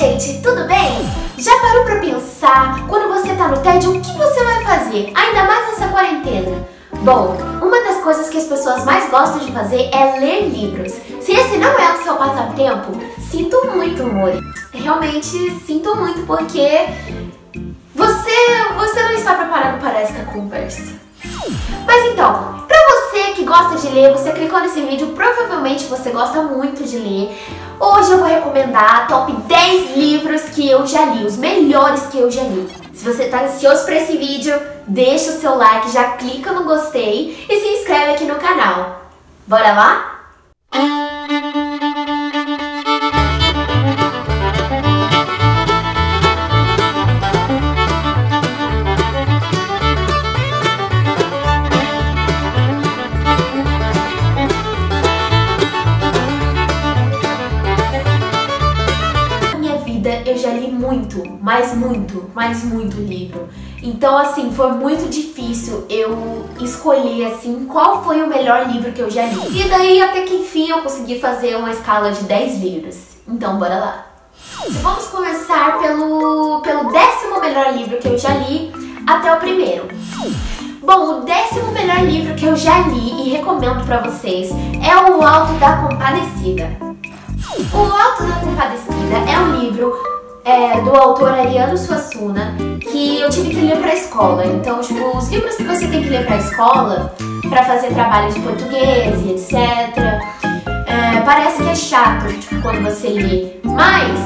gente, tudo bem? Já parou pra pensar, quando você tá no TED, o que você vai fazer? Ainda mais nessa quarentena. Bom, uma das coisas que as pessoas mais gostam de fazer é ler livros. Se esse não é o seu passatempo, sinto muito, amor. Realmente sinto muito porque você, você não está preparado para esta conversa. Mas então, pra você que gosta de ler, você clicou nesse vídeo, provavelmente você gosta muito de ler. Hoje eu vou recomendar top 10 livros que eu já li, os melhores que eu já li. Se você tá ansioso para esse vídeo, deixa o seu like, já clica no gostei e se inscreve aqui no canal. Bora lá? Muito, mas muito, mas muito livro. Então, assim, foi muito difícil eu escolher, assim, qual foi o melhor livro que eu já li. E daí, até que enfim, eu consegui fazer uma escala de 10 livros. Então, bora lá. Vamos começar pelo, pelo décimo melhor livro que eu já li até o primeiro. Bom, o décimo melhor livro que eu já li e recomendo para vocês é O Alto da Compadecida. O Alto da Compadecida é um livro é, do autor Ariano Suassuna que eu tive que ler pra escola. Então, tipo, os livros que você tem que ler pra escola para fazer trabalho de português e etc. É, parece que é chato tipo, quando você lê. Mas,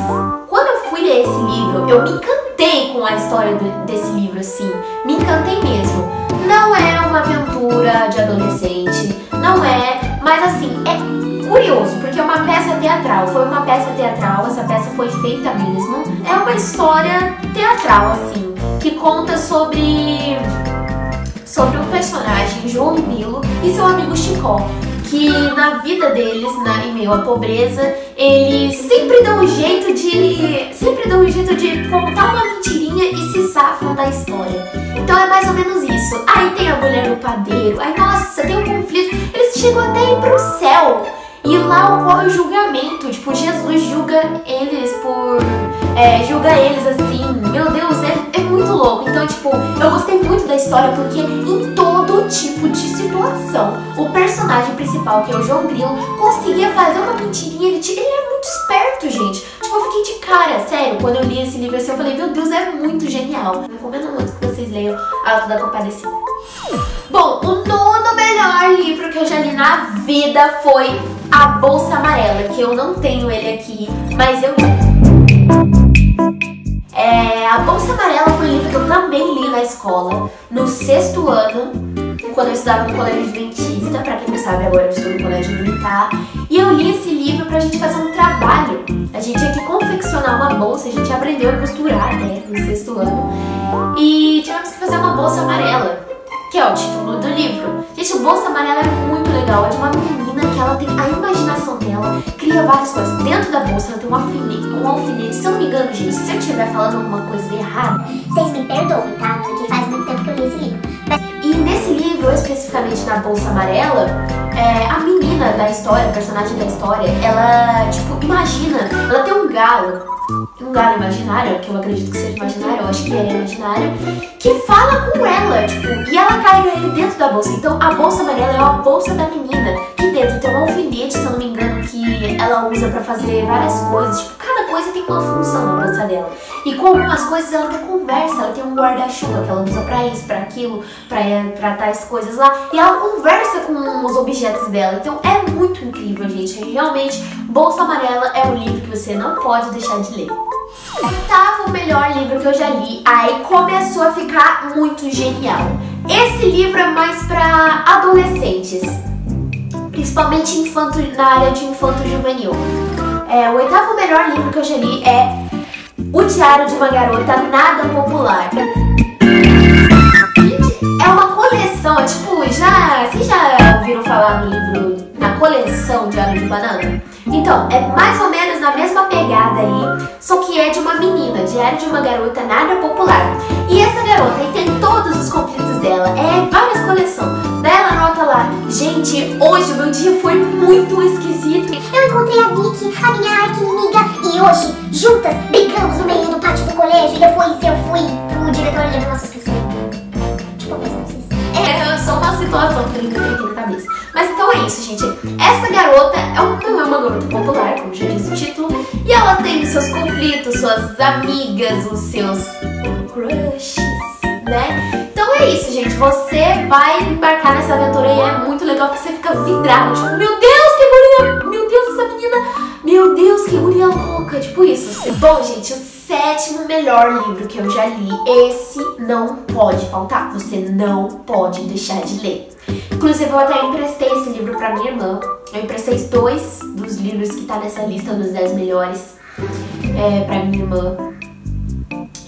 quando eu fui ler esse livro, eu me encantei com a história do, desse livro, assim. Me encantei mesmo. Não é uma aventura de adolescente, não é, mas assim, é curioso, porque é uma peça teatral. Foi uma peça teatral, essa peça foi feita mesmo. É uma história teatral, assim, que conta sobre sobre um personagem, João Milo, e seu amigo Chicó, que na vida deles, na, em meio à pobreza, eles sempre dão um jeito de. sempre dão um jeito de contar uma mentirinha e se safam da história. Então é mais ou menos isso. Aí tem a mulher no padeiro, aí nossa, tem um conflito, eles chegam até a ir pro céu. O julgamento, tipo, Jesus julga eles por. É, julga eles assim, meu Deus, é, é muito louco. Então, tipo, eu gostei muito da história porque em todo tipo de situação, o personagem principal, que é o João Grilo, conseguia fazer uma mentirinha, ele, ele é muito esperto, gente. Tipo, eu fiquei de cara, sério, quando eu li esse livro assim, eu falei, meu Deus, é muito genial. Eu recomendo muito que vocês leiam Alto da Compadecida. Bom, o nono melhor livro que eu já li na vida foi a Bolsa Amarela, que eu não tenho ele aqui, mas eu é, A Bolsa Amarela foi um livro que eu também li na escola, no sexto ano, quando eu estudava no colégio adventista, pra quem não sabe, agora eu estou no colégio militar, e eu li esse livro pra gente fazer um trabalho. A gente tinha que confeccionar uma bolsa, a gente aprendeu a costurar, né, no sexto ano, e tivemos que fazer uma bolsa amarela, que é o título do livro. Gente, o Bolsa Amarela é muito legal, é de uma menina que ela tem a imaginação dela, cria várias coisas. Dentro da bolsa ela tem um alfinete, um alfinete. Se eu não me engano, gente, se eu estiver falando alguma coisa errada, vocês me perdoem, tá? Porque faz muito tempo que eu li esse livro. E nesse livro, especificamente na Bolsa Amarela, é, a menina da história, a personagem da história, ela, tipo, imagina, ela tem um galo, galo imaginário, que eu acredito que seja imaginário, eu acho que é imaginário, que fala com ela, tipo, e ela carrega ele dentro da bolsa. Então a bolsa amarela é a bolsa da menina, que dentro tem um alfinete, se eu não me engano, que ela usa pra fazer várias coisas, tipo, coisa tem uma função na bolsa dela. E com algumas coisas ela até conversa, ela tem um guarda-chuva que ela usa pra isso, pra aquilo, pra, pra tais coisas lá. E ela conversa com os objetos dela. Então é muito incrível, gente. Realmente, Bolsa Amarela é um livro que você não pode deixar de ler. Oitavo melhor livro que eu já li, aí começou a ficar muito genial. Esse livro é mais para adolescentes, principalmente infanto, na área de infanto juvenil. É, o oitavo melhor livro que eu já li é O Diário de uma Garota Nada Popular. É uma coleção, é tipo, já, vocês já ouviram falar no livro, na coleção Diário de Banana? Então, é mais ou menos de uma menina, diário de uma garota nada popular. E essa garota aí tem todos os conflitos dela, é várias coleções. Daí ela anota lá, gente, hoje o meu dia foi muito esquisito. Eu encontrei a Nick, a minha arqui-inimiga, e hoje, juntas, brigamos no meio do pátio do colégio e depois eu fui pro diretor e suspensão. Tipo, mas sei se... É só uma situação que eu nunca aqui na cabeça. Mas então é isso, gente. Essa garota é é uma garota popular, como já diz o título, e ela tem os seus conflitos, suas amigas, os seus crushes, né? Então é isso, gente. Você vai embarcar nessa aventura e é muito legal que você fica vidrado. Tipo, meu Deus, que guria! Meu Deus, essa menina! Meu Deus, que guria louca! Tipo isso. Bom, gente, o sétimo melhor livro que eu já li. Esse não pode faltar. Você não pode deixar de ler. Inclusive, eu até emprestei esse livro pra minha irmã. Eu emprestei dois dos livros que tá nessa lista dos 10 melhores é, pra minha irmã.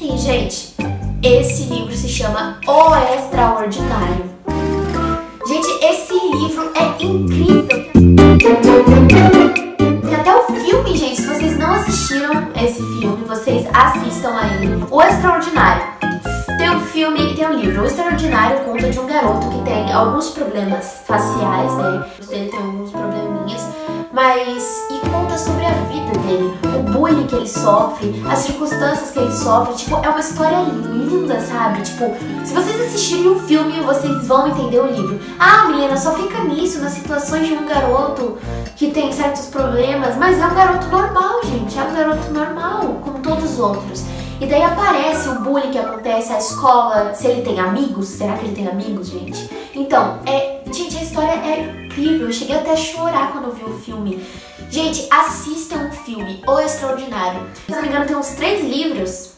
E, gente, esse livro se chama O Extraordinário. Gente, esse livro é incrível. Tem até o filme, gente. Se vocês não assistiram esse filme, assistam a ele. O Extraordinário. Tem um filme e tem um livro. O Extraordinário conta de um garoto que tem alguns problemas faciais, né? Ele tem alguns probleminhas, mas e sobre a vida dele, o bullying que ele sofre, as circunstâncias que ele sofre. Tipo, é uma história linda, sabe? Tipo, se vocês assistirem o filme, vocês vão entender o livro. Ah, Milena, só fica nisso, nas situações de um garoto que tem certos problemas, mas é um garoto normal, gente. É um garoto normal, como todos os outros. E daí aparece o bullying que acontece, a escola, se ele tem amigos, será que ele tem amigos, gente? Então, é, gente, a história é incrível, eu cheguei até a chorar quando eu vi o filme. Gente, assistam o filme, O Extraordinário. Se não me engano, tem uns três livros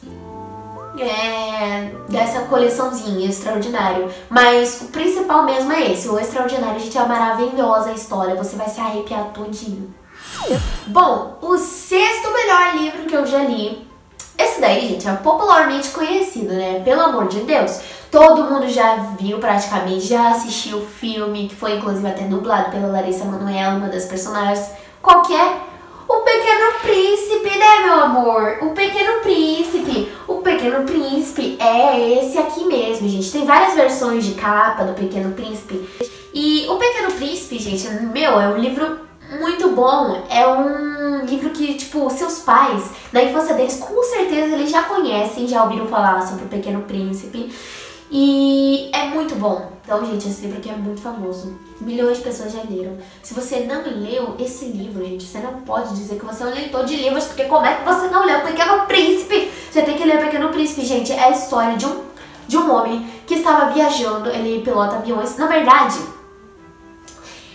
é, dessa coleçãozinha, Extraordinário. Mas o principal mesmo é esse, O Extraordinário, gente, é maravilhosa a história, você vai se arrepiar todinho. Bom, o sexto melhor livro que eu já li esse daí, gente, é popularmente conhecido, né? Pelo amor de Deus. Todo mundo já viu praticamente, já assistiu o filme, que foi inclusive até dublado pela Larissa Manoela, uma das personagens. Qual que é? O Pequeno Príncipe, né, meu amor? O Pequeno Príncipe. O Pequeno Príncipe é esse aqui mesmo, gente. Tem várias versões de capa do Pequeno Príncipe. E o Pequeno Príncipe, gente, meu, é um livro muito bom. É um livro que, tipo, seus pais, na infância deles, com certeza eles já conhecem, já ouviram falar sobre o Pequeno Príncipe. E é muito bom. Então, gente, esse livro aqui é muito famoso. Milhões de pessoas já leram. Se você não leu esse livro, gente, você não pode dizer que você é um leitor de livros, porque como é que você não leu Pequeno Príncipe? Você tem que ler Pequeno Príncipe, gente. É a história de um, de um homem que estava viajando, ele pilota aviões. Na verdade,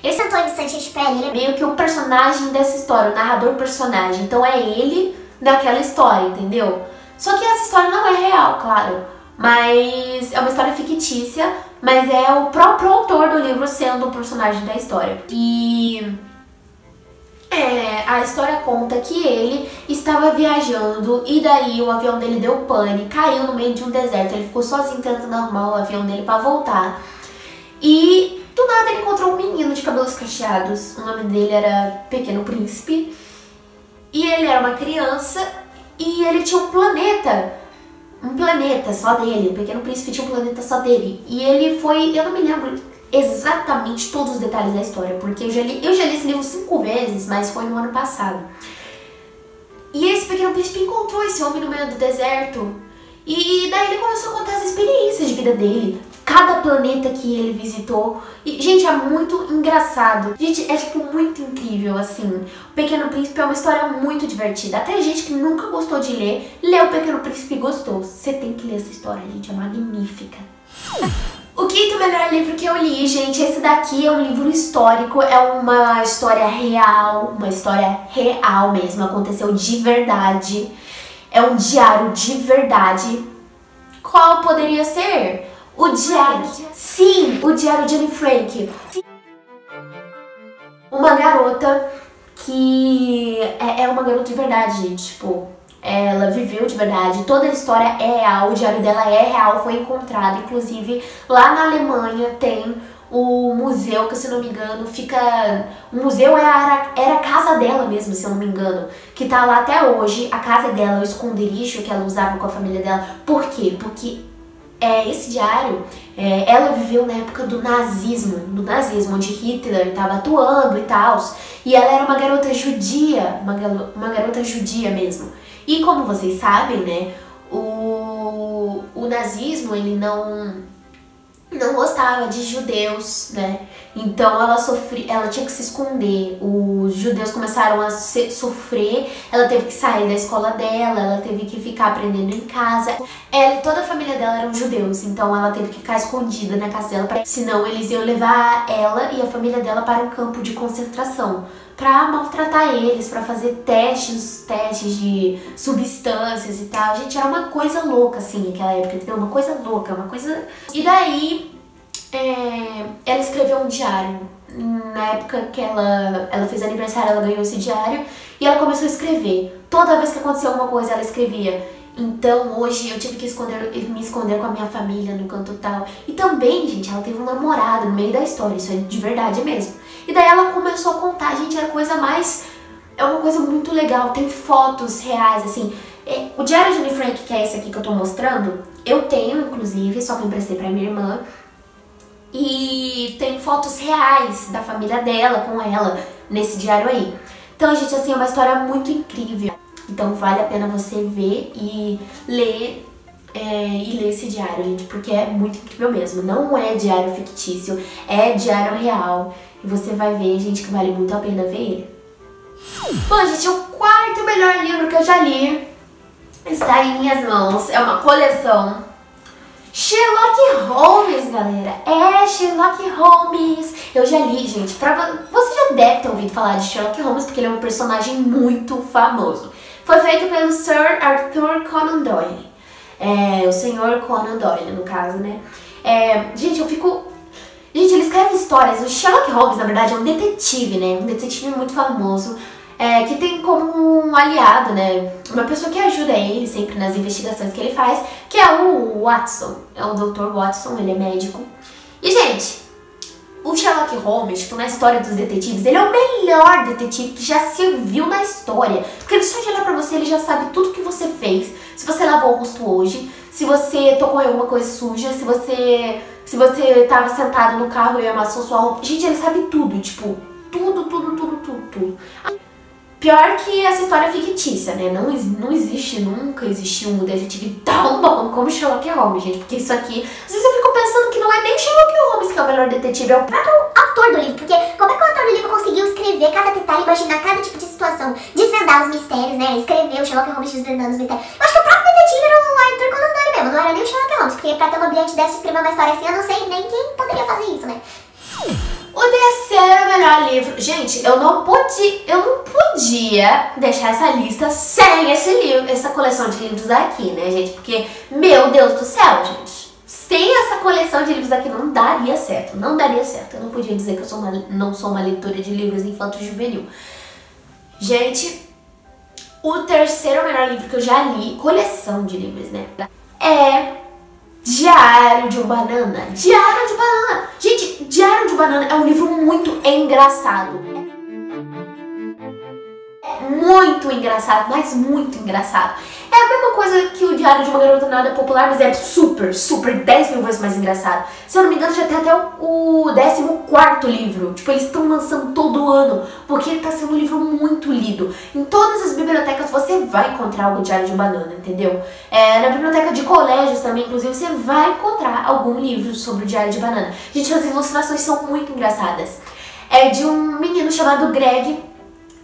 esse Antônio Sanches Pérez, ele é meio que o personagem dessa história, o narrador personagem. Então é ele daquela história, entendeu? Só que essa história não é real, claro. Mas é uma história fictícia, mas é o próprio autor do livro sendo o personagem da história. E é, a história conta que ele estava viajando e daí o avião dele deu pane, caiu no meio de um deserto. Ele ficou sozinho tentando arrumar o avião dele para voltar. E do nada ele encontrou um menino de cabelos cacheados. O nome dele era Pequeno Príncipe. E ele era uma criança e ele tinha um planeta. Um planeta só dele. O Pequeno Príncipe tinha um planeta só dele. E ele foi. Eu não me lembro exatamente todos os detalhes da história, porque eu já li, eu já li esse livro cinco vezes, mas foi no ano passado. E esse Pequeno Príncipe encontrou esse homem no meio do deserto. E daí ele começou a contar as experiências de vida dele cada planeta que ele visitou. E, gente, é muito engraçado. Gente, é tipo muito incrível, assim. O Pequeno Príncipe é uma história muito divertida. Até gente que nunca gostou de ler, leu O Pequeno Príncipe e gostou. Você tem que ler essa história, gente, é magnífica. O quinto melhor livro que eu li, gente, esse daqui é um livro histórico, é uma história real, uma história real mesmo, aconteceu de verdade. É um diário de verdade. Qual poderia ser? O diário. Sim, o diário de Anne Frank. Uma garota que é, é uma garota de verdade. Tipo, ela viveu de verdade, toda a história é real, o diário dela é real, foi encontrado. Inclusive, lá na Alemanha tem o museu, que se não me engano, fica. O museu era, era a casa dela mesmo, se eu não me engano. Que tá lá até hoje, a casa dela, o esconderijo que ela usava com a família dela. Por quê? Porque é, esse diário, é, ela viveu na época do nazismo, do nazismo, onde Hitler estava atuando e tal. E ela era uma garota judia, uma, uma garota judia mesmo. E como vocês sabem, né, o, o nazismo, ele não não gostava de judeus, né? Então ela sofria, ela tinha que se esconder. Os judeus começaram a se, sofrer, ela teve que sair da escola dela, ela teve que ficar aprendendo em casa. Ela toda a família dela eram judeus, então ela teve que ficar escondida na casa dela, pra, senão eles iam levar ela e a família dela para um campo de concentração para maltratar eles, para fazer testes, testes de substâncias e tal. Gente, era uma coisa louca assim naquela época, entendeu? Uma coisa louca, uma coisa. E daí é, ela escreveu um diário. Na época que ela, ela fez aniversário, ela ganhou esse diário e ela começou a escrever. Toda vez que acontecia alguma coisa, ela escrevia. Então hoje eu tive que esconder, me esconder com a minha família no canto tal. E também, gente, ela teve um namorado no meio da história, isso é de verdade mesmo. E daí ela começou a contar, gente, era coisa mais. É uma coisa muito legal, tem fotos reais, assim. É, o Diário de Anne Frank, que é esse aqui que eu tô mostrando, eu tenho, inclusive, só que emprestei pra minha irmã. E tem fotos reais da família dela com ela nesse diário aí. Então, gente, assim, é uma história muito incrível. Então vale a pena você ver e ler é, e ler esse diário, gente, porque é muito incrível mesmo. Não é diário fictício, é diário real. E você vai ver, gente, que vale muito a pena ver ele. Bom, gente, o quarto melhor livro que eu já li está em minhas mãos. É uma coleção Sherlock Holmes, galera. É Sherlock Holmes. Eu já li, gente. Pra, você já deve ter ouvido falar de Sherlock Holmes, porque ele é um personagem muito famoso. Foi feito pelo Sir Arthur Conan Doyle. É, o senhor Conan Doyle, no caso, né? É, gente, eu fico... Gente, ele escreve histórias. O Sherlock Holmes, na verdade, é um detetive, né? Um detetive muito famoso é, que tem como um aliado, né, uma pessoa que ajuda ele sempre nas investigações que ele faz, que é o Watson, é o Dr. Watson, ele é médico. E, gente, o Sherlock Holmes, tipo, na história dos detetives, ele é o melhor detetive que já se viu na história. Porque ele só de olhar pra você, ele já sabe tudo que você fez. Se você lavou o rosto hoje, se você tocou em alguma coisa suja, se você se você tava sentado no carro e amassou sua roupa. Gente, ele sabe tudo, tipo, tudo, tudo, tudo, tudo, tudo. Pior que essa história é fictícia, né? Não, não existe, nunca existiu um detetive tão bom como Sherlock Holmes, gente. Porque isso aqui, às vezes eu fico pensando que não é nem Sherlock Holmes que é o melhor detetive, é o próprio autor do livro. Porque como é que o autor do livro conseguiu escrever cada detalhe, imaginar cada tipo de situação, desvendar os mistérios, né? Escrever o Sherlock Holmes desvendando os mistérios. Eu acho que o próprio detetive era Arthur Conan Doyle mesmo, não era nem o Sherlock Holmes. Porque pra ter uma ambiente dessa escrever uma história assim, eu não sei nem quem poderia fazer isso, né? O terceiro melhor livro. Gente, eu não podia, eu não podia deixar essa lista sem esse livro, essa coleção de livros aqui, né, gente? Porque, meu Deus do céu, gente. Sem essa coleção de livros aqui não daria certo. Não daria certo. Eu não podia dizer que eu sou uma, não sou uma leitora de livros infanto-juvenil. Gente, o terceiro melhor livro que eu já li, coleção de livros, né? É Diário de um Banana. Diário de Banana. Gente, Diário de Banana é um livro muito engraçado. Muito engraçado, mas muito engraçado. É a mesma coisa que o Diário de uma Garota Nada Popular, mas é super, super 10 mil vezes mais engraçado. Se eu não me engano, já tem até o 14 livro. Tipo, eles estão lançando todo ano, porque ele tá sendo um livro muito lido. Em todas as bibliotecas você vai encontrar o Diário de Banana, entendeu? É, na biblioteca de colégios também, inclusive, você vai encontrar algum livro sobre o Diário de Banana. Gente, as ilustrações são muito engraçadas. É de um menino chamado Greg,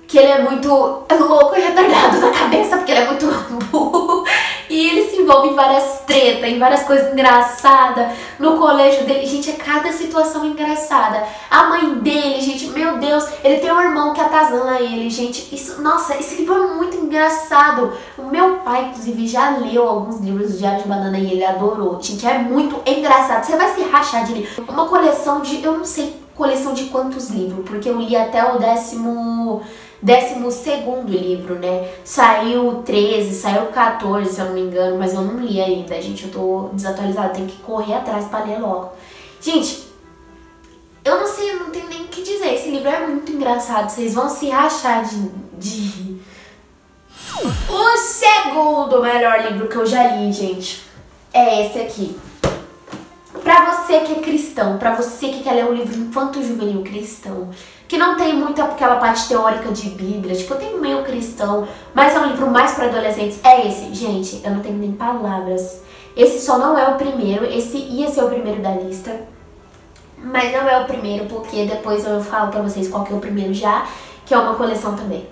que ele é muito louco e retardado na cabeça, porque ele é muito burro. E ele se envolve em várias tretas, em várias coisas engraçadas. No colégio dele, gente, é cada situação engraçada. A mãe dele, gente, meu Deus, ele tem um irmão que atazana ele, gente. Isso, nossa, esse livro é muito engraçado. O meu pai, inclusive, já leu alguns livros do Diário de Banana e ele adorou. Gente, é muito engraçado. Você vai se rachar de ler. Uma coleção de, eu não sei coleção de quantos livros, porque eu li até o décimo décimo segundo livro, né? Saiu 13, saiu 14, se eu não me engano, mas eu não li ainda, gente. Eu tô desatualizada, tenho que correr atrás pra ler logo. Gente, eu não sei, eu não tenho nem o que dizer. Esse livro é muito engraçado, vocês vão se rachar de... de... O segundo melhor livro que eu já li, gente, é esse aqui. Pra você que é cristão, pra você que quer ler um livro infanto-juvenil cristão, que não tem muita aquela parte teórica de Bíblia, tipo, tem meio cristão, mas é um livro mais para adolescentes. É esse, gente, eu não tenho nem palavras. Esse só não é o primeiro, esse ia ser o primeiro da lista, mas não é o primeiro porque depois eu falo pra vocês qual que é o primeiro já, que é uma coleção também.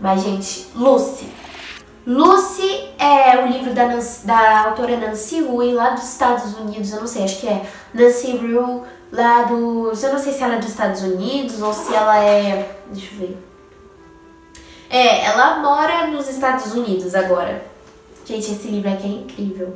Mas, gente, Lucy. Lucy é o livro da, Nancy, da autora Nancy Rui, lá dos Estados Unidos, eu não sei, acho que é Nancy Rui, lá dos... Eu não sei se ela é dos Estados Unidos ou se ela é... Deixa eu ver. É, ela mora nos Estados Unidos agora. Gente, esse livro aqui é incrível.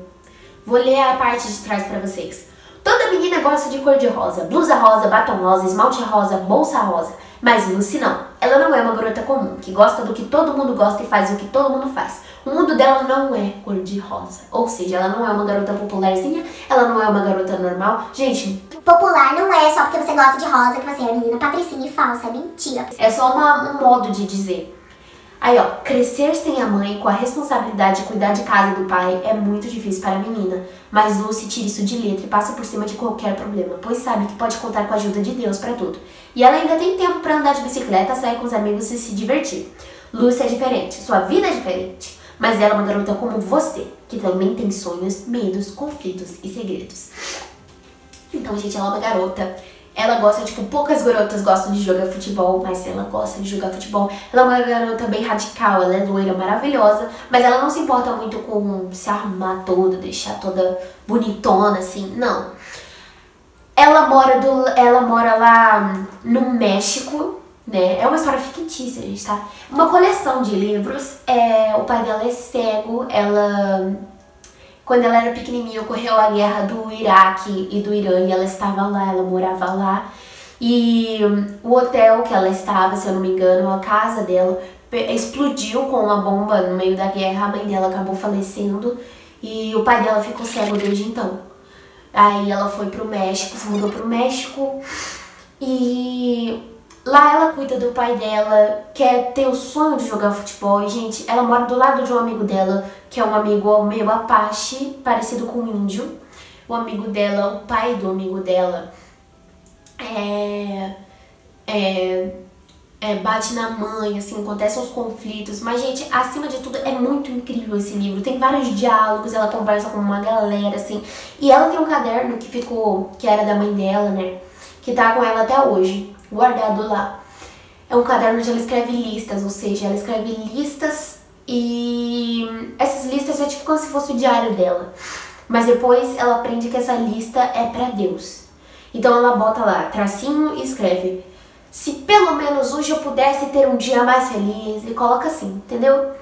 Vou ler a parte de trás pra vocês. Toda menina gosta de cor de rosa, blusa rosa, batom rosa, esmalte rosa, bolsa rosa. Mas Lucy não. Ela não é uma garota comum, que gosta do que todo mundo gosta e faz o que todo mundo faz. O mundo dela não é cor de rosa. Ou seja, ela não é uma garota popularzinha, ela não é uma garota normal. Gente... Popular não é só porque você gosta de rosa que você é menina patricinha e falsa. É mentira. É só uma, um modo de dizer. Aí, ó, crescer sem a mãe, com a responsabilidade de cuidar de casa do pai, é muito difícil para a menina. Mas Lucy tira isso de letra e passa por cima de qualquer problema, pois sabe que pode contar com a ajuda de Deus para tudo. E ela ainda tem tempo para andar de bicicleta, sair com os amigos e se divertir. Lucy é diferente, sua vida é diferente. Mas ela é uma garota como você, que também tem sonhos, medos, conflitos e segredos. Então, gente, ela é uma garota ela gosta, tipo, poucas garotas gostam de jogar futebol, mas ela gosta de jogar futebol. Ela é uma garota bem radical, ela é loira, maravilhosa, mas ela não se importa muito com se arrumar toda, deixar toda bonitona, assim, não. Ela mora, do, ela mora lá no México, né? É uma história fictícia, gente, tá? Uma coleção de livros. É, o pai dela é cego, ela quando ela era pequenininha, ocorreu a guerra do Iraque e do Irã e ela estava lá, ela morava lá. E o hotel que ela estava, se eu não me engano, a casa dela, explodiu com uma bomba no meio da guerra. A mãe dela acabou falecendo e o pai dela ficou cego desde então. Aí ela foi pro México, se mudou pro México e Lá ela cuida do pai dela, quer ter o sonho de jogar futebol. E, gente, ela mora do lado de um amigo dela, que é um amigo meio apache, parecido com um índio. O amigo dela, o pai do amigo dela, é, é, é, bate na mãe, assim, acontecem os conflitos. Mas, gente, acima de tudo, é muito incrível esse livro. Tem vários diálogos, ela conversa com uma galera, assim. E ela tem um caderno que ficou, que era da mãe dela, né? Que tá com ela até hoje guardado lá. É um caderno onde ela escreve listas, ou seja, ela escreve listas e essas listas é tipo como se fosse o diário dela. Mas depois ela aprende que essa lista é para Deus. Então ela bota lá, tracinho e escreve: Se pelo menos hoje eu pudesse ter um dia mais feliz, e coloca assim, entendeu?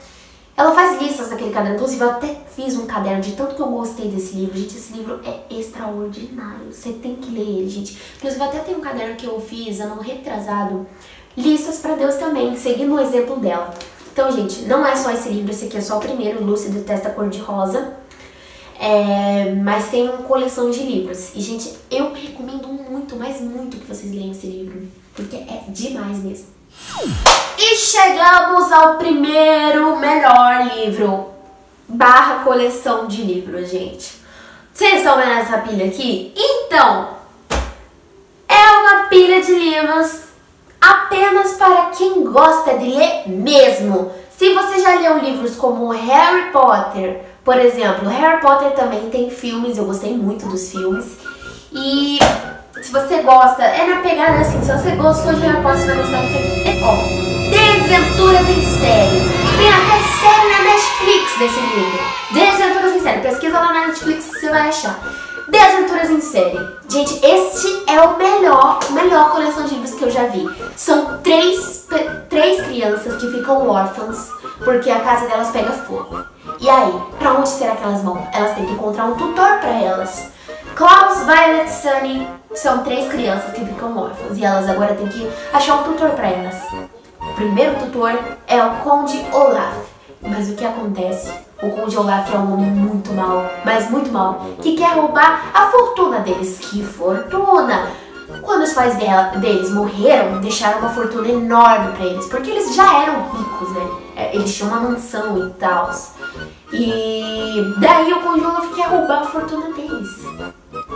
Ela faz listas naquele caderno, inclusive eu até fiz um caderno de tanto que eu gostei desse livro. Gente, esse livro é extraordinário, você tem que ler ele, gente. Inclusive até tem um caderno que eu fiz, ano retrasado, listas para Deus também, seguindo o exemplo dela. Então, gente, não é só esse livro, esse aqui é só o primeiro, Lúcia Detesta Cor de Rosa. É, mas tem uma coleção de livros. E, gente, eu recomendo muito, mas muito que vocês leiam esse livro, porque é demais mesmo. E chegamos ao primeiro melhor livro barra coleção de livros, gente. Vocês estão vendo essa pilha aqui? Então, é uma pilha de livros apenas para quem gosta de ler mesmo. Se você já leu livros como Harry Potter, por exemplo, Harry Potter também tem filmes, eu gostei muito dos filmes. E se você gosta, é na pegada assim, se você gostou de Harry Potter, você vai gostar de ó, Desventuras em Série. Tem até série na Netflix desse livro. Desventuras em Série. Pesquisa lá na Netflix que você vai achar. Desventuras em Série. Gente, este é o melhor, melhor coleção de livros que eu já vi. São três, três crianças que ficam órfãs porque a casa delas pega fogo. E aí, pra onde será que elas vão? Elas têm que encontrar um tutor pra elas. Klaus, Violet, Sunny são três crianças que ficam órfãs e elas agora têm que achar um tutor pra elas. O primeiro tutor é o Conde Olaf. Mas o que acontece? O Conde Olaf é um homem muito mal, mas muito mal, que quer roubar a fortuna deles. Que fortuna! Quando os pais dela, deles morreram, deixaram uma fortuna enorme para eles, porque eles já eram ricos, né? É, eles tinham uma mansão e tal. E daí o Conde Olaf quer roubar a fortuna deles.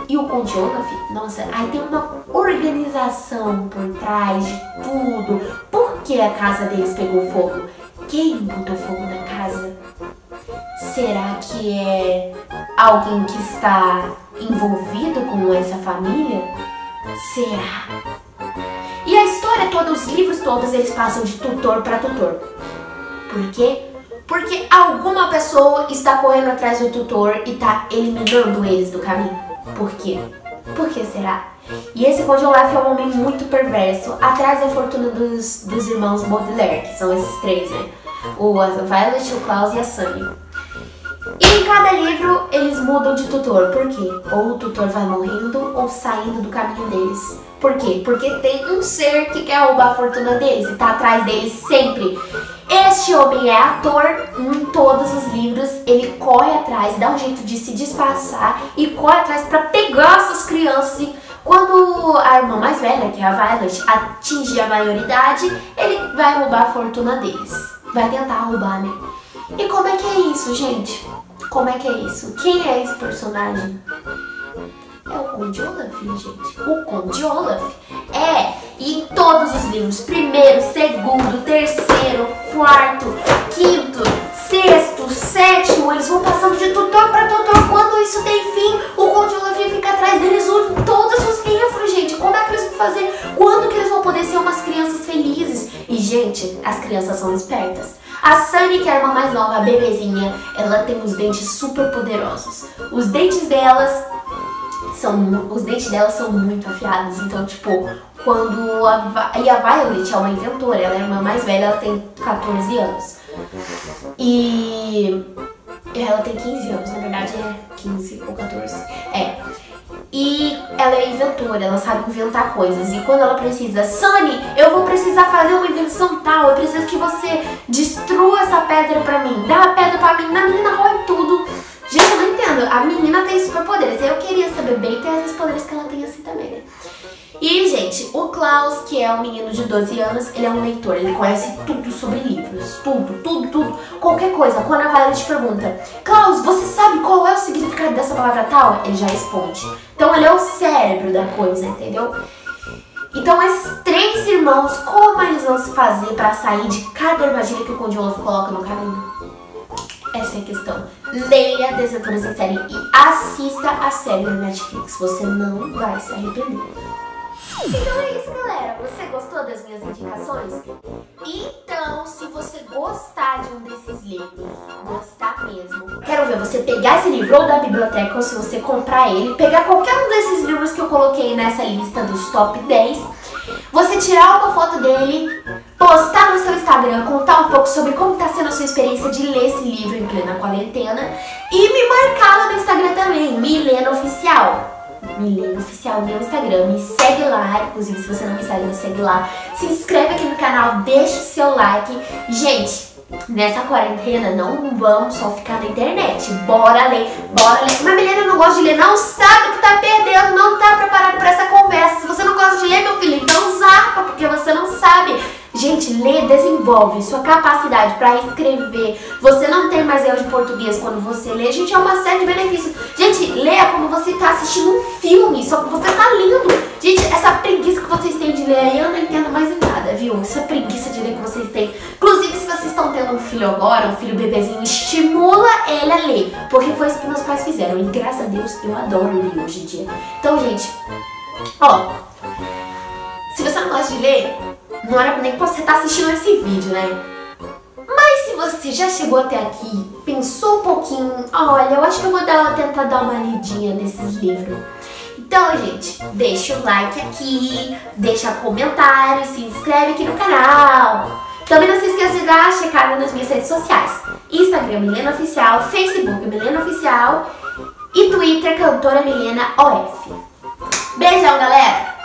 E o Olaf, nossa, aí tem uma organização por trás de tudo. Por que a casa deles pegou fogo? Quem botou fogo na casa? Será que é alguém que está envolvido com essa família? Será? E a história toda, os livros todos, eles passam de tutor para tutor. Por quê? Porque alguma pessoa está correndo atrás do tutor e está eliminando eles do caminho. Por quê? Por que será? E esse Conde Olaf é um homem muito perverso, atrás da fortuna dos, dos irmãos Baudelaire, que são esses três, né? O Violet, o Klaus e a Sunny. E em cada livro eles mudam de tutor, por quê? Ou o tutor vai morrendo ou saindo do caminho deles. Por quê? Porque tem um ser que quer roubar a fortuna deles e tá atrás deles sempre. Este homem é ator em todos os livros, ele corre atrás, dá um jeito de se disfarçar e corre atrás para pegar essas crianças e quando a irmã mais velha, que é a Violet, atingir a maioridade, ele vai roubar a fortuna deles. Vai tentar roubar, né? E como é que é isso, gente? Como é que é isso? Quem é esse personagem? É o Conde Olaf, gente. O Conde Olaf. É, e em todos os livros, primeiro, segundo, terceiro, quarto, quinto, sexto, sétimo, eles vão passando de tutor para tutor. Quando isso tem fim, o Conde fica atrás deles em todos os livros, gente. Como é que eles vão fazer? Quando que eles vão poder ser umas crianças felizes? E, gente, as crianças são espertas. A Sunny, que é a irmã mais nova, a bebezinha, ela tem os dentes super poderosos. Os dentes delas são os dentes dela são muito afiados, então tipo, quando a e a Violet é uma inventora, ela é a irmã mais velha, ela tem 14 anos. E ela tem 15 anos, na verdade é 15 ou 14. É. E ela é inventora, ela sabe inventar coisas. E quando ela precisa, Sunny, eu vou precisar fazer uma invenção tal, eu preciso que você destrua essa pedra pra mim. Dá a pedra pra mim, na menina rói tudo. Gente, eu não entendo. A menina tem superpoderes. Eu queria saber bem ter esses poderes que ela tem assim também, né? Gente, o Klaus, que é um menino de 12 anos, ele é um leitor, ele conhece tudo sobre livros, tudo, tudo, tudo, qualquer coisa. Quando a Violet pergunta, Klaus, você sabe qual é o significado dessa palavra tal? Ele já responde. Então ele é o cérebro da coisa, entendeu? Então esses três irmãos, como eles vão se fazer para sair de cada armadilha que o Conde Olaf coloca no caminho? Essa é a questão. Leia Desentonas em Série e assista a série na Netflix. Você não vai se arrepender. Então é isso, galera. Você gostou das minhas indicações? Então, se você gostar de um desses livros, gostar mesmo, quero ver você pegar esse livro ou da biblioteca ou se você comprar ele, pegar qualquer um desses livros que eu coloquei nessa lista dos top 10, você tirar uma foto dele, postar no seu Instagram, contar um pouco sobre como está sendo a sua experiência de ler esse livro em plena quarentena e me marcar lá no Instagram também, Milena Oficial. Milena Oficial no Instagram, me segue lá, inclusive se você não me segue, me segue lá. Se inscreve aqui no canal, deixa o seu like. Gente, nessa quarentena não vamos só ficar na internet, bora ler, bora ler. Mas Milena não gosta de ler, não sabe o que tá perdendo, não tá preparado para essa conversa. Se você não gosta de ler, meu filho, então zapa, porque você não sabe. Gente, ler desenvolve sua capacidade para escrever. Você não tem mais erro de português quando você lê. Gente, é uma série de benefícios. Gente, ler é como você tá assistindo um filme, só que você tá lendo. Gente, essa preguiça que vocês têm de ler aí, eu não entendo mais nada, viu? Essa preguiça de ler que vocês têm. Inclusive, se vocês estão tendo um filho agora, um filho bebezinho, estimula ele a ler. Porque foi isso que meus pais fizeram. E graças a Deus, eu adoro ler hoje em dia. Então, gente, ó, se você não gosta de ler, não era nem pra você estar tá assistindo esse vídeo, né? Mas se você já chegou até aqui, pensou um pouquinho, olha, eu acho que eu vou dar, tentar dar uma lidinha nesses livros. Então, gente, deixa o like aqui, deixa comentário, se inscreve aqui no canal. Também não se esqueça de dar uma checada nas minhas redes sociais. Instagram Milena Oficial, Facebook Milena Oficial e Twitter Cantora Milena OF. Beijão, galera!